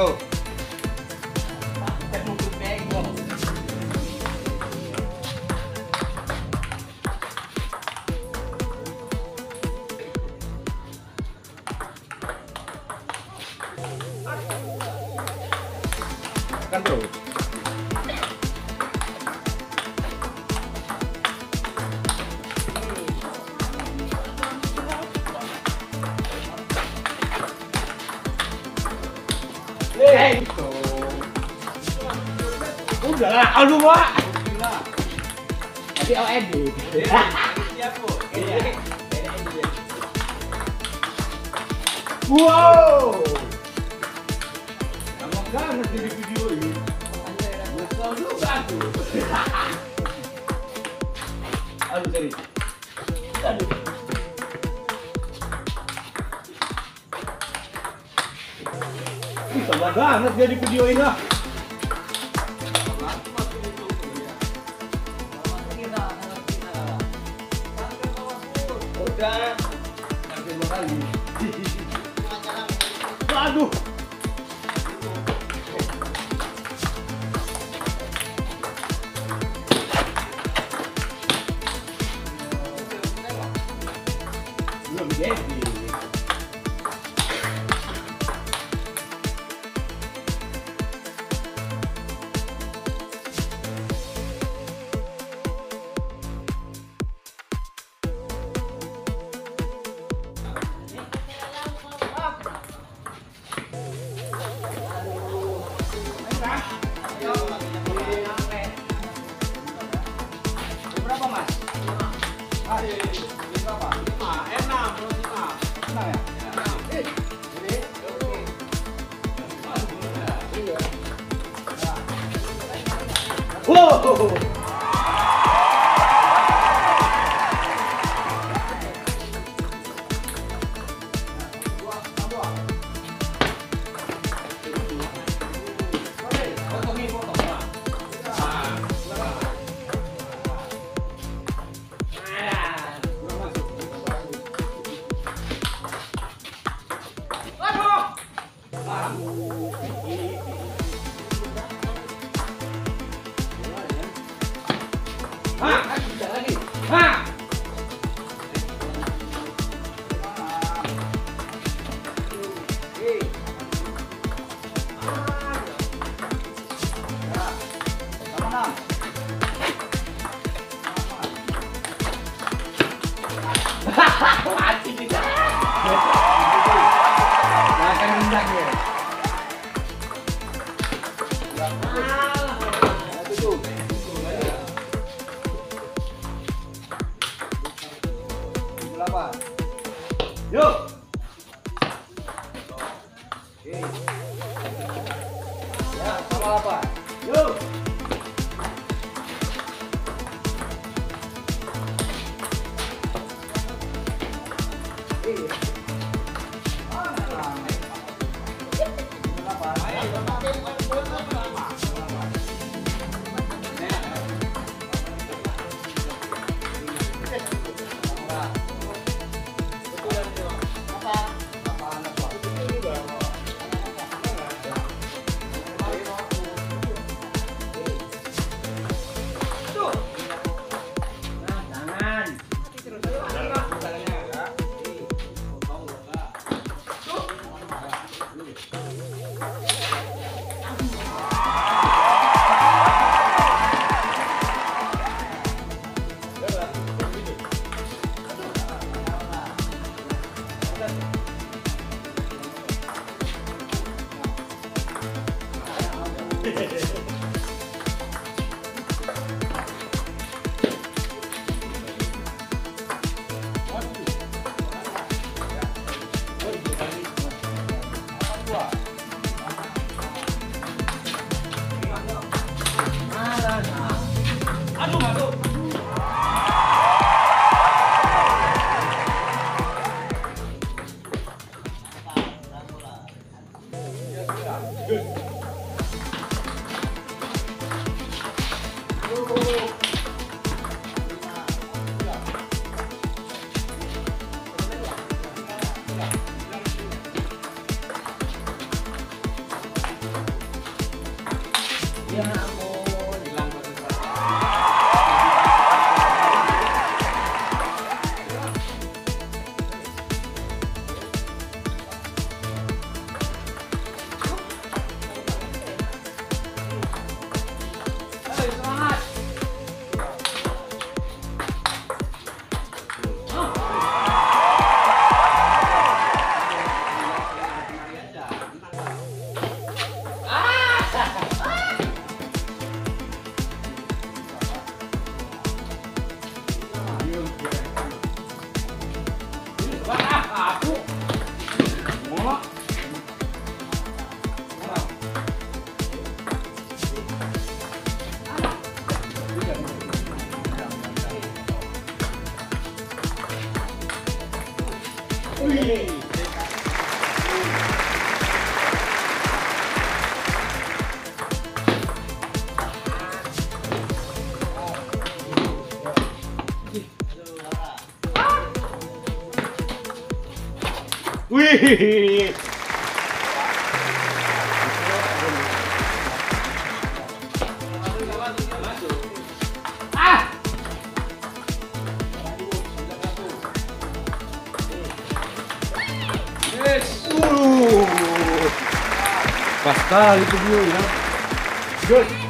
Tuh. Kan tuh. Aduh pak. Tapi awak edit. Wow. Kan nanti di video ini. Betul juga tuh. Aduh sorry. Aduh. Sabar banget dia di video ini lah. おお Yuk. Yeah. Thank you. 好了。Pascal, itu viu? Né? Good.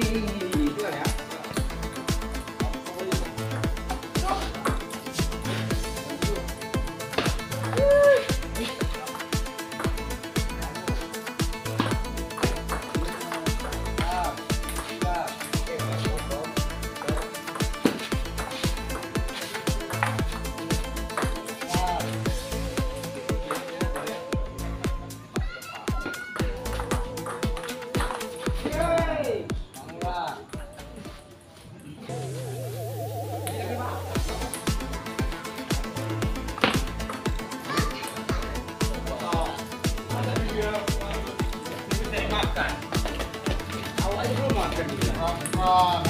Bye. uh,